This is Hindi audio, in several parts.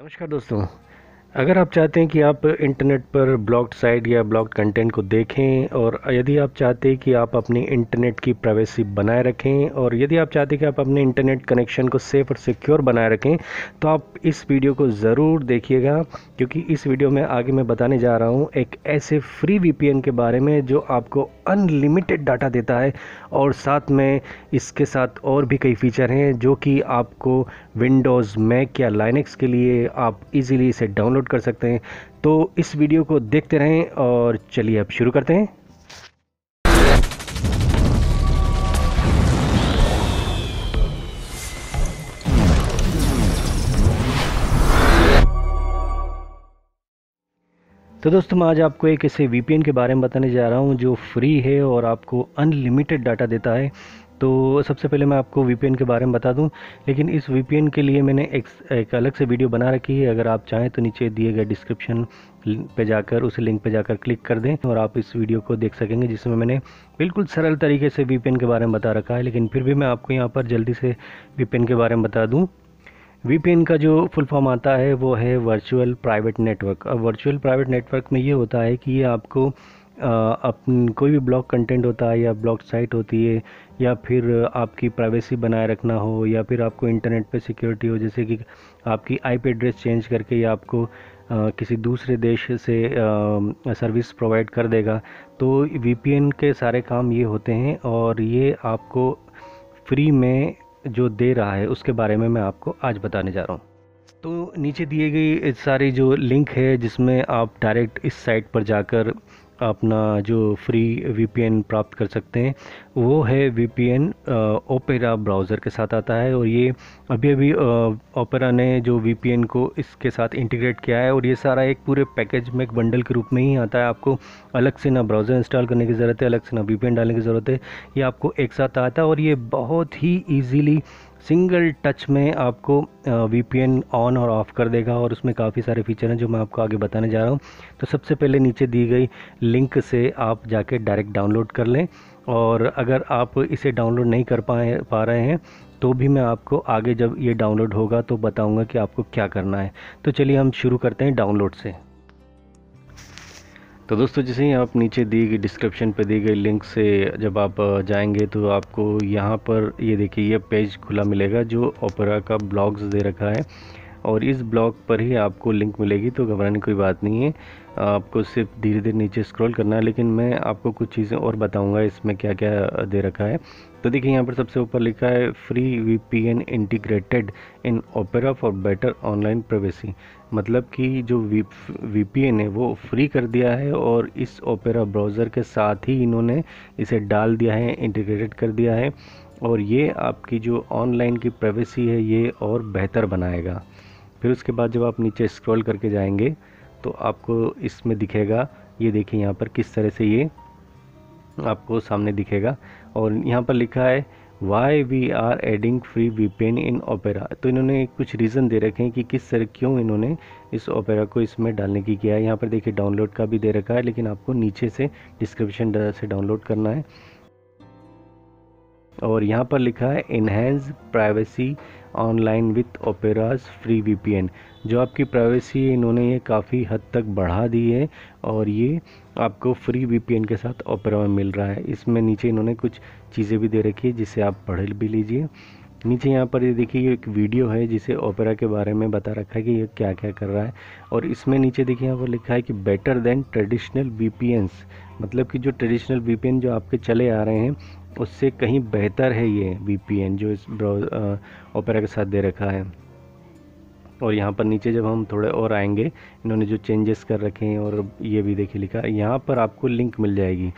नमस्कार दोस्तों अगर आप चाहते हैं कि आप इंटरनेट पर ब्लॉग्ड साइट या ब्लॉग्ड कंटेंट को देखें और यदि आप चाहते हैं कि आप अपनी इंटरनेट की प्राइवेसी बनाए रखें और यदि आप चाहते हैं कि आप अपने इंटरनेट कनेक्शन को सेफ़ और सिक्योर बनाए रखें तो आप इस वीडियो को ज़रूर देखिएगा, क्योंकि इस वीडियो में आगे मैं बताने जा रहा हूँ एक ऐसे फ्री वीपीएन के बारे में जो आपको अनलिमिटेड डाटा देता है और साथ में इसके साथ और भी कई फीचर हैं जो कि आपको विंडोज़ मैक या लाइनक्स के लिए आप इजीली इसे डाउनलोड कर सकते हैं। तो इस वीडियो को देखते रहें और चलिए अब शुरू करते हैं। तो दोस्तों, मैं आज आपको एक ऐसे वीपीएन के बारे में बताने जा रहा हूँ जो फ्री है और आपको अनलिमिटेड डाटा देता है। तो सबसे पहले मैं आपको VPN के बारे में बता दूँ लेकिन इस VPN के लिए मैंने एक, एक अलग से वीडियो बना रखी है। अगर आप चाहें तो नीचे दिए गए डिस्क्रिप्शन पे जाकर उस लिंक पे जाकर क्लिक कर दें और आप इस वीडियो को देख सकेंगे जिसमें मैंने बिल्कुल सरल तरीके से VPN के बारे में बता रखा है। लेकिन फिर भी मैं आपको यहाँ पर जल्दी से वी के बारे में बता दूँ। वी का जो फुल फॉर्म आता है वो है वर्चुअल प्राइवेट नेटवर्क अब वर्चुअल प्राइवेट नेटवर्क में ये होता है कि ये आपको अपन कोई भी ब्लॉग कंटेंट होता है या ब्लॉग साइट होती है या फिर आपकी प्राइवेसी बनाए रखना हो या फिर आपको इंटरनेट पे सिक्योरिटी हो, जैसे कि आपकी आईपी एड्रेस चेंज करके या आपको किसी दूसरे देश से सर्विस प्रोवाइड कर देगा तो वीपीएन के सारे काम ये होते हैं और ये आपको फ्री में जो दे रहा है उसके बारे में मैं आपको आज बताने जा रहा हूँ। तो नीचे दिए गई सारी जो लिंक है जिसमें आप डायरेक्ट इस साइट पर जाकर अपना जो फ्री वीपीएन प्राप्त कर सकते हैं, वो है वीपीएन ओपेरा ब्राउज़र के साथ आता है और ये अभी अभी ओपेरा ने जो वीपीएन को इसके साथ इंटीग्रेट किया है और ये सारा एक पूरे पैकेज में एक बंडल के रूप में ही आता है। आपको अलग से ना ब्राउज़र इंस्टॉल करने की ज़रूरत है, अलग से ना वी डालने की ज़रूरत है, ये आपको एक साथ आता है और ये बहुत ही ईजीली सिंगल टच में आपको वीपीएन ऑन और ऑफ़ कर देगा और उसमें काफ़ी सारे फीचर हैं जो मैं आपको आगे बताने जा रहा हूँ। तो सबसे पहले नीचे दी गई लिंक से आप जाके डायरेक्ट डाउनलोड कर लें और अगर आप इसे डाउनलोड नहीं कर पाए, पा रहे हैं तो भी मैं आपको आगे जब ये डाउनलोड होगा तो बताऊँगा कि आपको क्या करना है। तो चलिए हम शुरू करते हैं डाउनलोड से। तो दोस्तों, जैसे ही आप नीचे दी गई डिस्क्रिप्शन पे दी गई लिंक से जब आप जाएँगे तो आपको यहाँ पर ये देखिए, ये पेज खुला मिलेगा जो ओपरा का ब्लॉग्स दे रखा है। और इस ब्लॉग पर ही आपको लिंक मिलेगी तो घबराने कोई बात नहीं है। आपको सिर्फ़ धीरे धीरे नीचे स्क्रॉल करना है, लेकिन मैं आपको कुछ चीज़ें और बताऊँगा, इसमें क्या क्या दे रखा है। तो देखिए, यहाँ पर सबसे ऊपर लिखा है free V P N integrated in Opera for better online privacy मतलब कि जो वी पी एन है, वो फ्री कर दिया है और इस ओपेरा ब्राउज़र के साथ ही इन्होंने इसे डाल दिया है इंटीग्रेटेड कर दिया है और ये आपकी जो ऑनलाइन की प्राइवेसी है, ये और बेहतर बनाएगा। फिर उसके बाद जब आप नीचे स्क्रॉल करके जाएँगे तो आपको इसमें दिखेगा, ये देखिए यहाँ पर किस तरह से ये आपको सामने दिखेगा। और यहाँ पर लिखा है why we are adding free VPN in Opera तो इन्होंने कुछ रीज़न दे रखे हैं कि किस तरह क्यों इन्होंने इस ओपेरा को इसमें डालने की किया है। यहाँ पर देखिए डाउनलोड का भी दे रखा है, लेकिन आपको नीचे से डिस्क्रिप्शन से डाउनलोड करना है। और यहाँ पर लिखा है enhance privacy online with Opera's free VPN जो आपकी प्राइवेसी है, इन्होंने ये काफ़ी हद तक बढ़ा दी है और ये आपको फ्री वीपीएन के साथ ओपेरा में मिल रहा है। इसमें नीचे इन्होंने कुछ चीज़ें भी दे रखी है, जिसे आप पढ़ भी लीजिए। नीचे यहाँ पर ये देखिए एक वीडियो है जिसे ओपेरा के बारे में बता रखा है कि ये क्या क्या कर रहा है। और इसमें नीचे देखिए, यहाँ पर लिखा है कि बेटर देन ट्रेडिशनल वी मतलब कि जो ट्रेडिशनल वीपीएन जो आपके चले आ रहे हैं उससे कहीं बेहतर है ये वीपीएन जो इस ब्राउज ओपेरा के साथ दे रखा है। और यहाँ पर नीचे जब हम थोड़े और आएँगे, इन्होंने जो चेंजेस कर रखे हैं और ये भी देखिए लिखा, यहाँ पर आपको लिंक मिल जाएगी।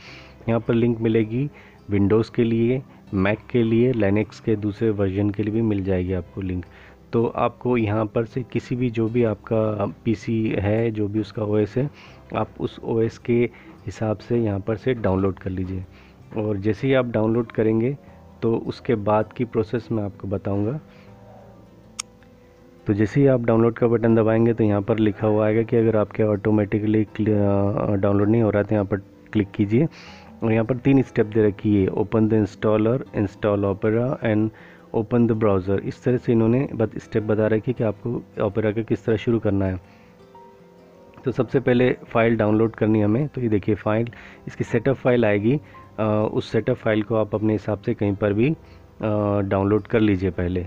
यहाँ पर लिंक मिलेगी विंडोज़ के लिए मैक के लिए लैनिक्स के दूसरे वर्जन के लिए भी मिल जाएगी आपको लिंक तो आपको यहाँ पर से किसी भी जो भी आपका पीसी है, जो भी उसका ओएस है, आप उस ओएस के हिसाब से यहाँ पर से डाउनलोड कर लीजिए। और जैसे ही आप डाउनलोड करेंगे तो उसके बाद की प्रोसेस मैं आपको बताऊँगा। तो जैसे ही आप डाउनलोड का बटन दबाएँगे तो यहाँ पर लिखा हुआ आएगा कि अगर आपके ऑटोमेटिकली डाउनलोड नहीं हो रहा तो यहाँ पर क्लिक कीजिए। और यहाँ पर तीन स्टेप दे रखी है open the installer install Opera and open the browser इस तरह से इन्होंने बत स्टेप बता रखी है कि आपको ओपेरा का किस तरह शुरू करना है। तो सबसे पहले फ़ाइल डाउनलोड करनी हमें। तो ये देखिए फ़ाइल इसकी सेटअप फ़ाइल आएगी। उस सेटअप फ़ाइल को आप अपने हिसाब से कहीं पर भी डाउनलोड कर लीजिए पहले।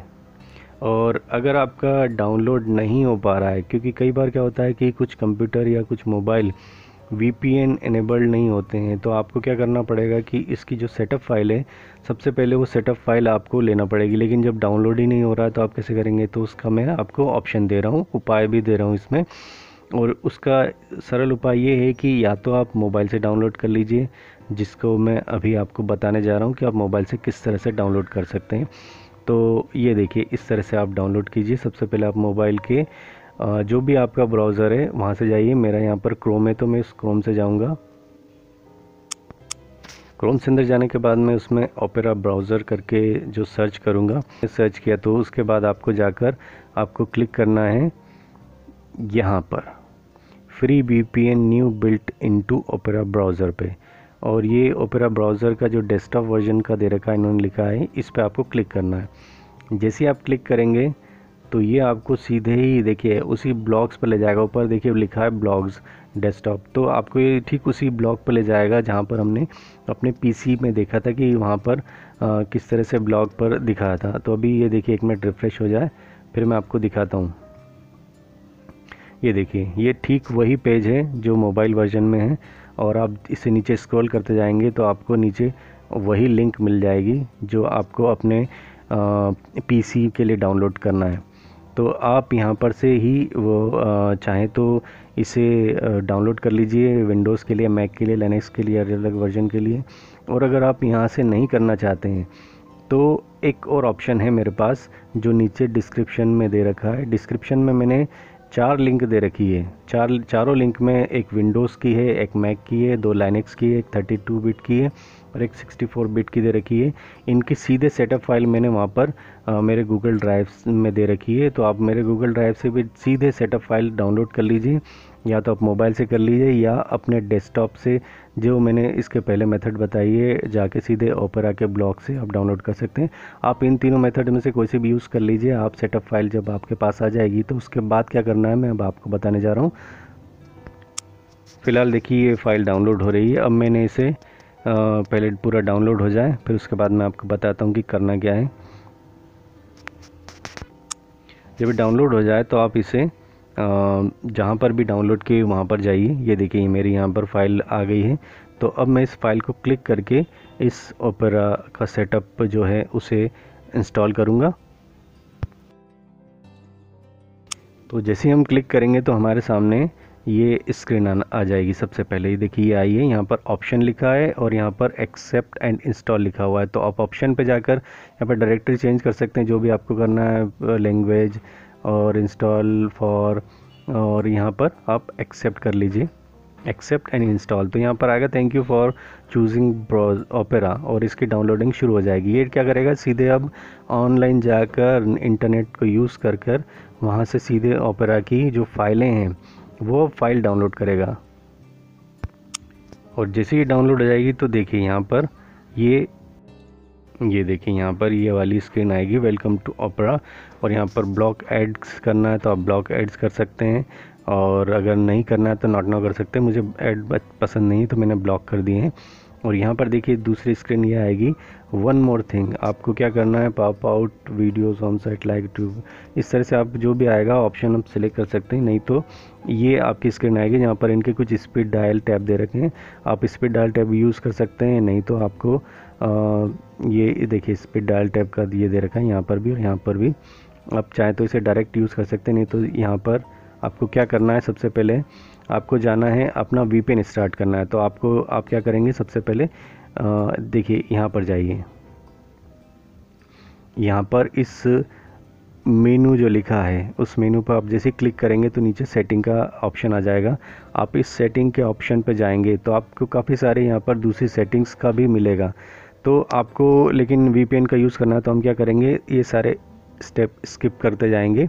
और अगर आपका डाउनलोड नहीं हो पा रहा है, क्योंकि कई बार क्या होता है कि कुछ कंप्यूटर या कुछ मोबाइल VPN एनेबल्ड नहीं होते हैं तो आपको क्या करना पड़ेगा कि इसकी जो सेटअप फ़ाइल है, सबसे पहले वो सेटअप फ़ाइल आपको लेना पड़ेगी। लेकिन जब डाउनलोड ही नहीं हो रहा है तो आप कैसे करेंगे? तो उसका मैं आपको ऑप्शन दे रहा हूँ, उपाय भी दे रहा हूँ इसमें। और उसका सरल उपाय ये है कि या तो आप मोबाइल से डाउनलोड कर लीजिए जिसको मैं अभी आपको बताने जा रहा हूँ कि आप मोबाइल से किस तरह से डाउनलोड कर सकते हैं। तो ये देखिए, इस तरह से आप डाउनलोड कीजिए। सबसे पहले आप मोबाइल के जो भी आपका ब्राउज़र है, वहाँ से जाइए। मेरा यहाँ पर क्रोम है तो मैं इस क्रोम से जाऊँगा। क्रोम से अंदर जाने के बाद मैं उसमें ओपेरा ब्राउज़र करके जो सर्च करूँगा सर्च किया तो उसके बाद आपको जाकर आपको क्लिक करना है यहाँ पर। Free VPN built into Opera browser पे। और ये ओपेरा ब्राउज़र का जो डेस्कटॉप वर्जन का दे रखा है इन्होंने लिखा है इस पर आपको क्लिक करना है। जैसे आप क्लिक करेंगे तो ये आपको सीधे ही देखिए उसी ब्लॉग्स पर ले जाएगा। ऊपर देखिए लिखा है ब्लॉग्स डेस्कटॉप तो आपको ये ठीक उसी ब्लॉग पर ले जाएगा जहाँ पर हमने अपने पीसी में देखा था कि वहाँ पर आ, किस तरह से ब्लॉग पर दिखाया था। तो अभी ये देखिए एक मिनट रिफ़्रेश हो जाए फिर मैं आपको दिखाता हूँ। ये देखिए ये ठीक वही पेज है जो मोबाइल वर्जन में है। और आप इसे नीचे स्क्रॉल करते जाएँगे तो आपको नीचे वही लिंक मिल जाएगी जो आपको अपने पीसी के लिए डाउनलोड करना है। तो आप यहाँ पर से ही वो चाहें तो इसे डाउनलोड कर लीजिए विंडोज़ के लिए मैक के लिए लिनक्स के लिए, अलग अलग वर्जन के लिए। और अगर आप यहाँ से नहीं करना चाहते हैं तो एक और ऑप्शन है मेरे पास जो नीचे डिस्क्रिप्शन में दे रखा है। डिस्क्रिप्शन में मैंने चार लिंक दे रखी है। चार चारों लिंक में एक विंडोज़ की है एक मैक की है दो लाइनिक्स की है एक 32 बिट की है और एक 64 बिट की दे रखी है। इनकी सीधे सेटअप फ़ाइल मैंने वहाँ पर आ, मेरे गूगल ड्राइव में दे रखी है। तो आप मेरे गूगल ड्राइव से भी सीधे सेटअप फ़ाइल डाउनलोड कर लीजिए। या तो आप मोबाइल से कर लीजिए या अपने डेस्कटॉप से, जो मैंने इसके पहले मेथड बताई है, जाके सीधे ओपेरा के ब्लॉग से आप डाउनलोड कर सकते हैं। आप इन तीनों मेथड में से कोई से भी यूज़ कर लीजिए। आप सेटअप फ़ाइल जब आपके पास आ जाएगी तो उसके बाद क्या करना है, मैं अब आपको बताने जा रहा हूँ। फ़िलहाल देखिए, ये फ़ाइल डाउनलोड हो रही है। अब मैंने इसे पहले पूरा डाउनलोड हो जाए, फिर उसके बाद मैं आपको बताता हूँ कि करना क्या है। जब डाउनलोड हो जाए तो आप इसे जहाँ पर भी डाउनलोड किए वहाँ पर जाइए। ये देखिए, मेरी यहाँ पर फ़ाइल आ गई है। तो अब मैं इस फ़ाइल को क्लिक करके इस ओपेरा का सेटअप जो है, उसे इंस्टॉल करूँगा। तो जैसे हम क्लिक करेंगे तो हमारे सामने ये स्क्रीन आ जाएगी सबसे पहले। ये देखिए, ये आई है यहाँ पर ऑप्शन लिखा है और यहाँ पर एक्सेप्ट एंड इंस्टॉल लिखा हुआ है। तो आप ऑप्शन पे जाकर यहाँ पर डायरेक्टरी चेंज कर सकते हैं। जो भी आपको करना है लैंग्वेज और इंस्टॉल फॉर और यहाँ पर आप एक्सेप्ट कर लीजिए। एक्सेप्ट एंड इंस्टॉल तो यहाँ पर आएगा thank you for choosing browse Opera और इसकी डाउनलोडिंग शुरू हो जाएगी। ये क्या करेगा? सीधे अब ऑनलाइन जाकर इंटरनेट को यूज़ कर कर, वहाँ से सीधे ओपेरा की जो फाइलें हैं, वो फ़ाइल डाउनलोड करेगा। और जैसे ही डाउनलोड हो जाएगी तो देखिए यहाँ पर ये ये देखिए यहाँ पर ये वाली स्क्रीन आएगी वेलकम टू ओपरा और यहाँ पर ब्लॉक एड्स करना है तो आप ब्लॉक एड्स कर सकते हैं, और अगर नहीं करना है तो नॉट नो कर सकते हैं। मुझे एड पसंद नहीं तो मैंने ब्लॉक कर दिए हैं। और यहाँ पर देखिए दूसरी स्क्रीन ये आएगी। वन मोर थिंग आपको क्या करना है? Pop out videos on site like tube इस तरह से आप जो भी आएगा ऑप्शन आप सिलेक्ट कर सकते हैं। नहीं तो ये आपकी स्क्रीन आएगी जहाँ पर इनके कुछ स्पीड डायल टैब दे रखे हैं। आप स्पीड डायल टैब यूज़ कर सकते हैं, नहीं तो आपको ये देखिए स्पीड डायल टैब का ये दे रखा है, यहाँ पर भी और यहाँ पर भी। आप चाहें तो इसे डायरेक्ट यूज़ कर सकते नहीं तो यहाँ पर आपको क्या करना है, सबसे पहले आपको जाना है, अपना वीपीएन स्टार्ट करना है। तो आपको, आप क्या करेंगे, सबसे पहले देखिए, यहाँ पर जाइए। यहाँ पर इस मेनू जो लिखा है, उस मेनू पर आप जैसे क्लिक करेंगे तो नीचे सेटिंग का ऑप्शन आ जाएगा। आप इस सेटिंग के ऑप्शन पर जाएँगे तो आपको काफ़ी सारे यहाँ पर दूसरी सेटिंग्स का भी मिलेगा। तो आपको, लेकिन वीपीएन का यूज़ करना है तो हम क्या करेंगे, ये सारे स्टेप स्किप करते जाएँगे।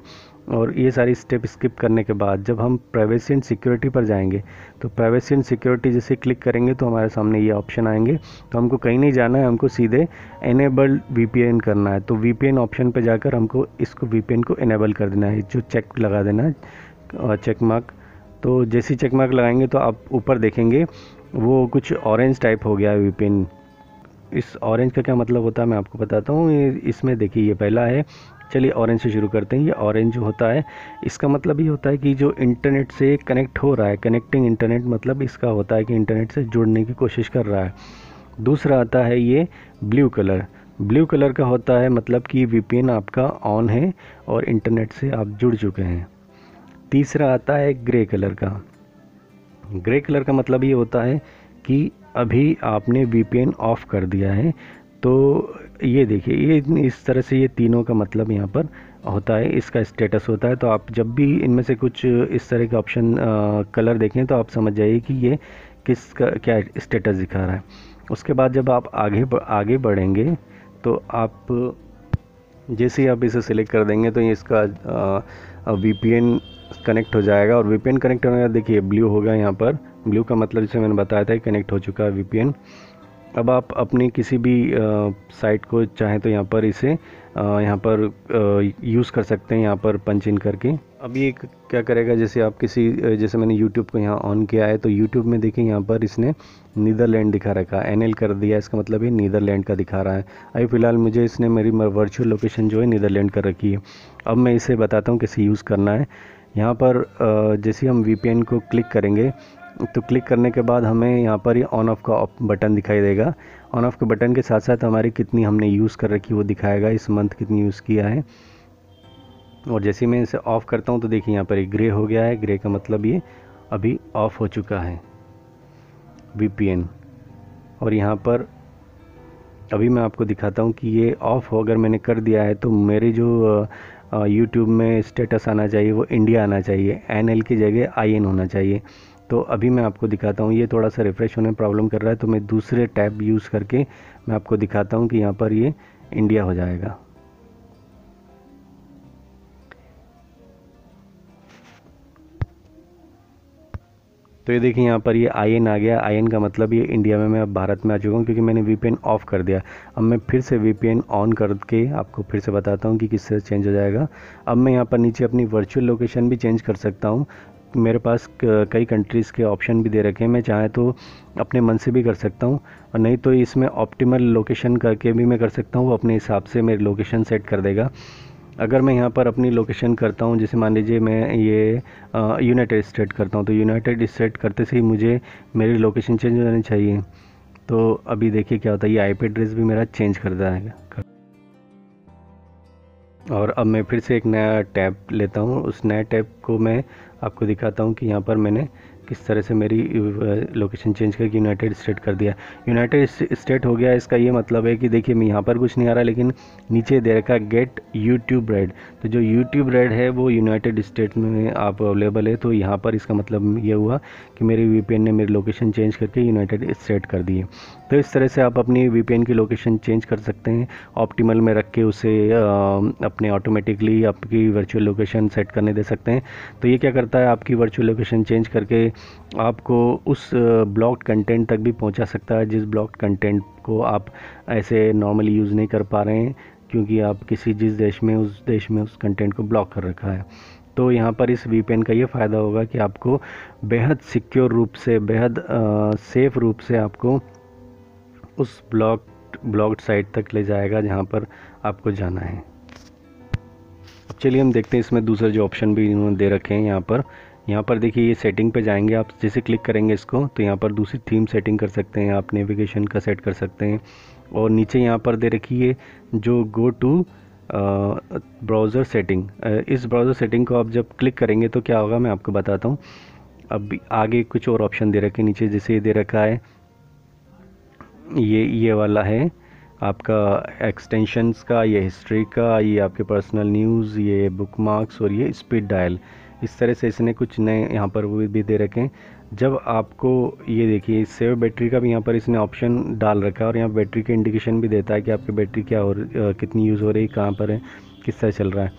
और ये सारी स्टेप स्किप करने के बाद, जब हम प्राइवेसी एंड सिक्योरिटी पर जाएँगे तो प्राइवेसी एंड सिक्योरिटी जैसे क्लिक करेंगे तो हमारे सामने ये ऑप्शन आएँगे। तो हमको कहीं नहीं जाना है, हमको सीधे एनेबल्ड वीपीएन करना है। तो वीपीएन ऑप्शन पर जाकर हमको इसको वीपीएन को एनेबल कर देना है, जो चेक लगा देना है चेक मार्क तो जैसे चेक मार्क लगाएँगे तो आप ऊपर देखेंगे, वो कुछ ऑरेंज टाइप हो गया है वीपीएन इस ऑरेंज का क्या मतलब होता है मैं आपको बताता हूँ। इसमें देखिए, ये पहला है। चलिए ऑरेंज से शुरू करते हैं। ये ऑरेंज जो होता है। इसका मतलब ये होता है कि जो इंटरनेट से कनेक्ट हो रहा है कनेक्टिंग इंटरनेट मतलब इसका होता है कि इंटरनेट से जुड़ने की कोशिश कर रहा है। दूसरा आता है ये ब्लू कलर ब्लू कलर का होता है मतलब कि वीपीएन आपका ऑन है और इंटरनेट से आप जुड़ चुके हैं। तीसरा आता है ग्रे कलर का। ग्रे कलर का मतलब ये होता है कि अभी आपने वीपीएन ऑफ़ कर दिया है तो ये देखिए, ये इस तरह से ये तीनों का मतलब यहाँ पर होता है, इसका स्टेटस होता है तो आप जब भी इनमें से कुछ इस तरह के ऑप्शन कलर देखें तो आप समझ जाइए कि ये किसका, क्या स्टेटस दिखा रहा है। उसके बाद जब आप आगे आगे बढ़ेंगे तो आप जैसे ही आप इसे सिलेक्ट कर देंगे तो ये इसका VPN कनेक्ट हो जाएगा, और VPN कनेक्ट होने का देखिए ब्लू होगा यहाँ पर। ब्लू का मतलब जैसे मैंने बताया था कनेक्ट हो चुका है वीपीएन अब आप अपनी किसी भी साइट को चाहें तो यहाँ पर इसे यहाँ पर यूज़ कर सकते हैं, यहाँ पर पंच इन करके। अब ये क्या करेगा, जैसे आप किसी जैसे मैंने यूट्यूब को यहाँ ऑन किया है तो यूट्यूब में देखिए यहाँ पर इसने नीदरलैंड दिखा रखा है। एन कर दिया इसका मतलब ये नीदरलैंड का दिखा रहा है। अभी फ़िलहाल मुझे इसने मेरी वर्चुअल लोकेशन जो है नीदरलैंड कर रखी है। अब मैं इसे बताता हूँ कैसे यूज़ करना है। यहाँ पर जैसे हम वीपीएन को क्लिक करेंगे तो क्लिक करने के बाद हमें यहाँ पर ऑन ऑफ़ का बटन दिखाई देगा। ऑन ऑफ़ के बटन के साथ साथ हमारी कितनी हमने यूज़ कर रखी वो दिखाएगा। इस मंथ कितनी यूज़ किया है। और जैसे मैं इसे ऑफ़ करता हूँ तो देखिए यहाँ पर ग्रे हो गया है। ग्रे का मतलब ये अभी ऑफ़ हो चुका है। वीपीएन और यहाँ पर अभी मैं आपको दिखाता हूँ कि ये ऑफ़ हो अगर मैंने कर दिया है तो मेरे जो यूट्यूब में स्टेटस आना चाहिए वो इंडिया आना चाहिए। एन एल की जगह आई एन होना चाहिए। तो अभी मैं आपको दिखाता हूँ, ये थोड़ा सा रिफ़्रेश होने प्रॉब्लम कर रहा है तो मैं दूसरे टैब यूज़ करके मैं आपको दिखाता हूँ कि यहाँ पर ये इंडिया हो जाएगा। तो ये देखिए, यहाँ पर ये आईएन आ गया। आईएन का मतलब ये इंडिया में मैं अब भारत में आ चुका हूँ, क्योंकि मैंने वीपीएन ऑफ़ कर दिया। अब मैं फिर से वीपीएन ऑन करके आपको फिर से बताता हूँ कि किससे चेंज हो जाएगा। अब मैं यहाँ पर नीचे अपनी वर्चुअल लोकेशन भी चेंज कर सकता हूँ। मेरे पास कई कंट्रीज़ के ऑप्शन भी दे रखे हैं। मैं चाहे तो अपने मन से भी कर सकता हूँ और नहीं तो इसमें ऑप्टिमल लोकेशन करके भी मैं कर सकता हूँ। वो अपने हिसाब से मेरी लोकेशन सेट कर देगा। अगर मैं यहाँ पर अपनी लोकेशन करता हूँ, जैसे मान लीजिए मैं ये यूनाइटेड स्टेट करता हूँ तो यूनाइटेड स्टेट करते से ही मुझे मेरी लोकेशन चेंज हो जानी चाहिए। तो अभी देखिए क्या होता है, ये आई पी एड्रेस भी मेरा चेंज कर जाएगा और अब मैं फिर से एक नया टैब लेता हूँ। उस नए टैब को मैं आपको दिखाता हूँ कि यहाँ पर मैंने किस तरह से मेरी लोकेशन चेंज करके यूनाइटेड स्टेट कर दिया। यूनाइटेड स्टेट हो गया, इसका ये मतलब है कि देखिए, मैं यहाँ पर कुछ नहीं आ रहा, लेकिन नीचे दे रखा गेट यूट्यूब रेड तो जो यूट्यूब रेड है, वो यूनाइटेड स्टेट में आप अवेलेबल है तो यहाँ पर इसका मतलब ये हुआ कि मेरी वी ने मेरी लोकेशन चेंज करके यूनाइटेड स्टेट कर दी है। तो इस तरह से आप अपनी VPN की लोकेशन चेंज कर सकते हैं ऑप्टिमल में रख के उसे अपने ऑटोमेटिकली आपकी वर्चुअल लोकेशन सेट करने दे सकते हैं। तो ये क्या करता है, आपकी वर्चुअल लोकेशन चेंज करके आपको उस ब्लॉक कंटेंट तक भी पहुँचा सकता है, जिस ब्लॉक कंटेंट को आप ऐसे नॉर्मली यूज़ नहीं कर पा रहे हैं, क्योंकि आप किसी जिस देश में, उस देश में उस कंटेंट को ब्लॉक कर रखा है। तो यहाँ पर इस वीपीएन का ये फ़ायदा होगा कि आपको बेहद सिक्योर रूप से, बेहद सेफ़ रूप से आपको उस ब्लॉक ब्लॉक्ड साइट तक ले जाएगा जहाँ पर आपको जाना है। अब चलिए हम देखते हैं इसमें दूसरे जो ऑप्शन भी इन्होंने दे रखे हैं यहाँ पर। यहाँ पर देखिए, ये सेटिंग पे जाएँगे आप, जैसे क्लिक करेंगे इसको तो यहाँ पर दूसरी थीम सेटिंग कर सकते हैं आप नेविगेशन का सेट कर सकते हैं। और नीचे यहाँ पर दे रखी है, जो गो टू ब्राउज़र सेटिंग इस ब्राउज़र सेटिंग को आप जब क्लिक करेंगे तो क्या होगा, मैं आपको बताता हूँ। अब आगे कुछ और ऑप्शन दे रखे नीचे जैसे ये दे रखा है। ये ये वाला है, आपका एक्सटेंशंस का, ये हिस्ट्री का, ये आपके पर्सनल न्यूज़ ये बुक मार्क्स और ये स्पीड डायल इस तरह से इसने कुछ नए यहाँ पर वो भी दे रखे हैं। जब आपको ये देखिए, सेव बैटरी का भी यहाँ पर इसने ऑप्शन डाल रखा है और यहाँ बैटरी का इंडिकेशन भी देता है कि आपकी बैटरी क्या हो कितनी यूज़ हो रही है कहाँ पर है, किस तरह चल रहा है।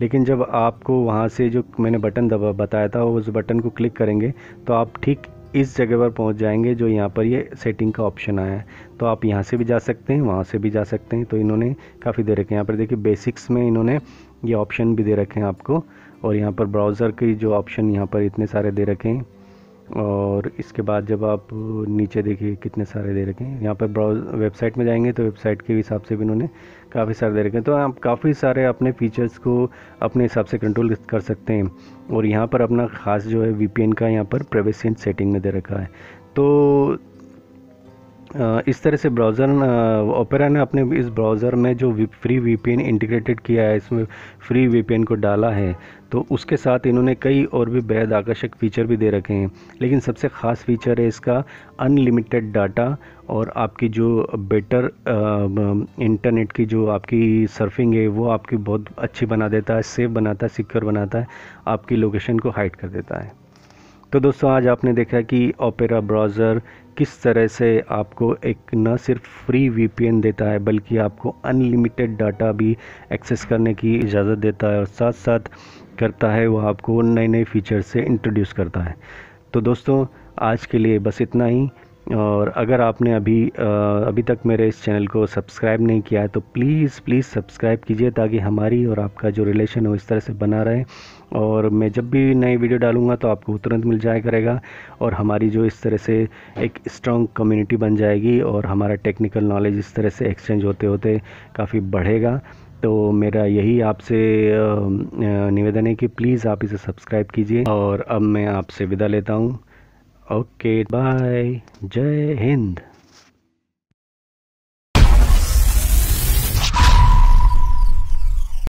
लेकिन जब आपको वहाँ से जो मैंने बटन दबा, बताया था उस बटन को क्लिक करेंगे तो आप ठीक इस जगह पर पहुँच जाएँगे जो यहाँ पर ये सेटिंग का ऑप्शन आया है। तो आप यहाँ से भी जा सकते हैं, वहाँ से भी जा सकते हैं। तो इन्होंने काफ़ी दे रखे हैं। यहाँ पर देखिए बेसिक्स में इन्होंने ये ऑप्शन भी दे रखे हैं आपको। और यहाँ पर ब्राउज़र की जो ऑप्शन यहाँ पर इतने सारे दे रखे हैं। और इसके बाद जब आप नीचे देखिए कितने सारे दे रखे हैं। यहाँ पर ब्राउज वेबसाइट में जाएँगे तो वेबसाइट के हिसाब से भी इन्होंने काफ़ी सारे दे रखे हैं। तो आप काफ़ी सारे अपने फीचर्स को अपने हिसाब से कंट्रोल कर सकते हैं। और यहाँ पर अपना ख़ास जो है वीपीएन का यहाँ पर प्राइवेसी सेटिंग में दे रखा है। तो इस तरह से ब्राउज़र ओपेरा ने अपने इस ब्राउज़र में जो फ्री वीपीएन इंटीग्रेटेड किया है, इसमें फ्री वीपीएन को डाला है तो उसके साथ इन्होंने कई और भी बेहद आकर्षक फ़ीचर भी दे रखे हैं। लेकिन सबसे ख़ास फीचर है इसका अनलिमिटेड डाटा और आपकी जो बेटर इंटरनेट की जो आपकी सर्फिंग है, वो आपकी बहुत अच्छी बना देता है सेफ़ बनाता है सिक्योर बनाता है, आपकी लोकेशन को हाइड कर देता है। तो दोस्तों, आज आपने देखा कि ओपेरा ब्राउज़र किस तरह से आपको एक न सिर्फ़ फ्री वीपीएन देता है, बल्कि आपको अनलिमिटेड डाटा भी एक्सेस करने की इजाज़त देता है और साथ साथ करता है, वह आपको नए नए फीचर से इंट्रोड्यूस करता है। तो दोस्तों, आज के लिए बस इतना ही। और अगर आपने अभी अभी तक मेरे इस चैनल को सब्सक्राइब नहीं किया है तो प्लीज़ प्लीज़ सब्सक्राइब कीजिए ताकि हमारी और आपका जो रिलेशन हो इस तरह से बना रहे। और मैं जब भी नई वीडियो डालूँगा तो आपको तुरंत मिल जाया करेगा और हमारी जो इस तरह से एक स्ट्रॉन्ग कम्युनिटी बन जाएगी और हमारा टेक्निकल नॉलेज इस तरह से एक्सचेंज होते होते काफ़ी बढ़ेगा। तो मेरा यही आपसे निवेदन है कि प्लीज़ आप इसे सब्सक्राइब कीजिए और अब मैं आपसे विदा लेता हूँ। ओके बाय जय हिंद